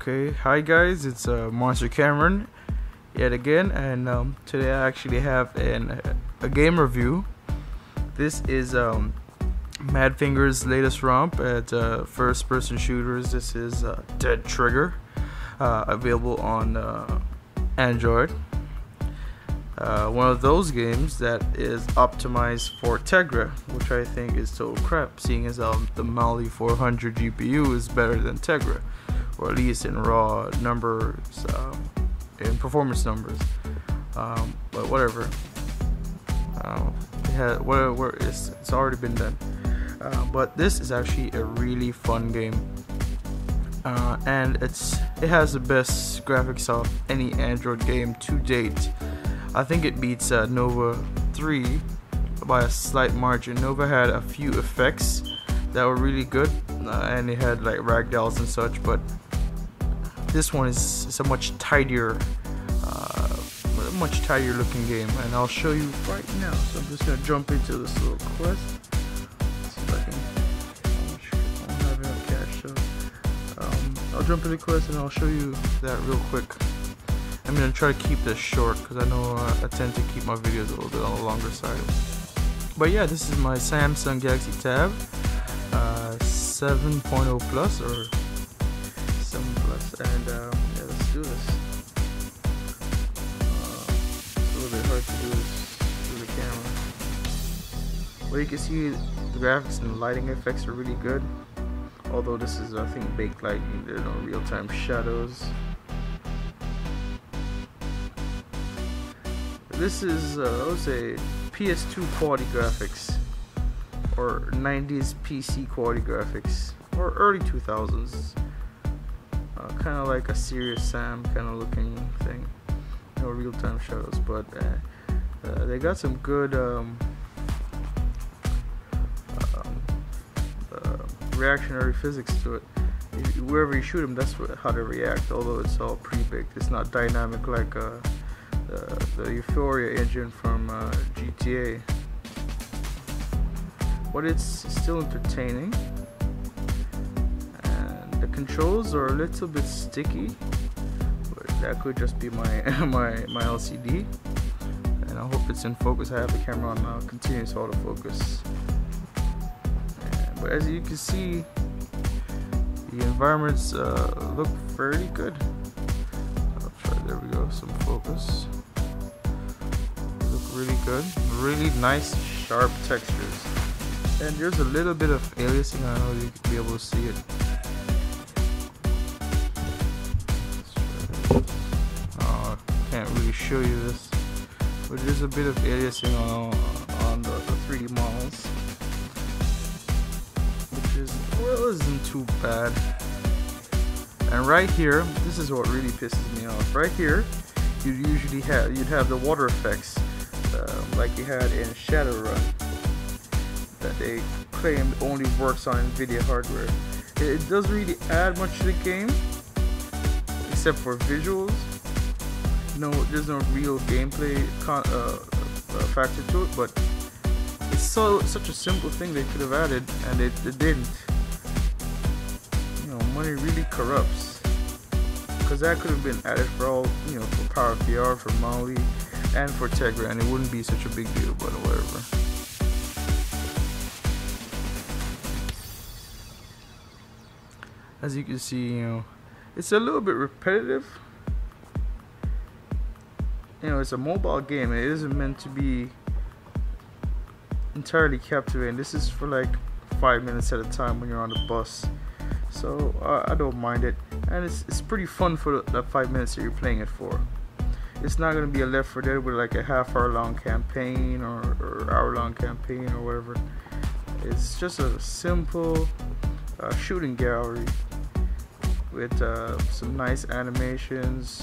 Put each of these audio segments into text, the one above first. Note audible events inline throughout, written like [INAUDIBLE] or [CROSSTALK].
Okay, hi guys, it's uh, Monster Cameron yet again, and um, today I actually have an a game review. This is um, Madfinger's latest romp at uh, first-person shooters. This is uh, Dead Trigger, uh, available on uh, Android. Uh, one of those games that is optimized for Tegra, which I think is total crap, seeing as um, the Mali 400 GPU is better than Tegra, or at least in raw numbers, um, in performance numbers. Um, but whatever. Um, it had, whatever it's, it's already been done. Uh, but this is actually a really fun game. Uh, and it's it has the best graphics of any Android game to date. I think it beats uh, Nova 3 by a slight margin. Nova had a few effects that were really good, uh, and it had like ragdolls and such, but this one is, is a much tidier, uh, a much tidier looking game, and I'll show you right now. So I'm just gonna jump into this little quest. See if I can. I don't have enough cash, so I'll jump into the quest and I'll show you that real quick. I'm gonna try to keep this short because I know uh, I tend to keep my videos a little bit on the longer side. But yeah, this is my Samsung Galaxy Tab uh, 7.0 Plus or 7 Plus, and uh, yeah, let's do this. Uh, it's a little bit hard to do this through the camera. Well, you can see the graphics and lighting effects are really good. Although this is, I think, baked lighting. There are no real-time shadows. this is uh, I would say PS2 quality graphics or 90s PC quality graphics or early 2000s uh, kind of like a serious Sam kind of looking thing no real-time shadows but uh, uh, they got some good um, um, uh, reactionary physics to it wherever you shoot them that's how they react although it's all pre-baked it's not dynamic like uh, the, the Euphoria engine from GTA. But it's still entertaining. Controls are a little bit sticky. But that could just be my [LAUGHS] my my LCD. And I hope it's in focus. I have the camera on uh, continuous autofocus. And, but as you can see, the environments uh, look fairly good. There we go, some focus. Look really good. Really nice, sharp textures. And there's a little bit of aliasing. I know you can be able to see it. Can't really show you this. But there's a bit of aliasing on, on the, the 3D models. Which is, well, isn't too bad. And right here, this is what really pisses me off. Right here, you'd usually have you'd have the water effects, uh, like you had in Shadowgun, that they claimed only works on NVIDIA hardware. It, it doesn't really add much to the game, except for visuals. No, there's no real gameplay con- uh, uh, factor to it, but it's so such a simple thing they could have added, and it, didn't You know, money really corrupts. Because that could have been added for all, you know, for Power VR, for Mali, and for Tegra, and it wouldn't be such a big deal, but whatever. As you can see, you know, it's a little bit repetitive. You know, it's a mobile game, it isn't meant to be entirely captivating. This is for like five minutes at a time when you're on the bus so I don't mind it, and it's it's pretty fun for the, five minutes that you're playing it for. It's not gonna be a Left 4 Dead with like a half hour long campaign or, or hour long campaign or whatever. It's just a simple uh, shooting gallery with uh, some nice animations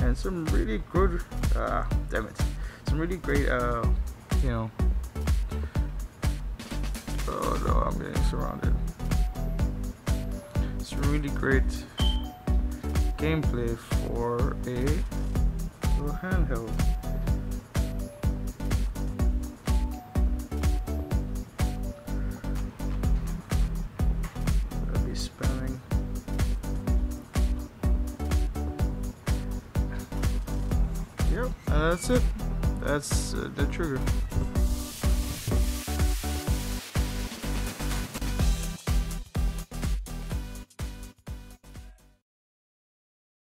and some really good, uh, damn it, some really great, uh, you know. Oh no, I'm getting surrounded It's really great gameplay for a handheld. And that's it. That's uh, the trigger.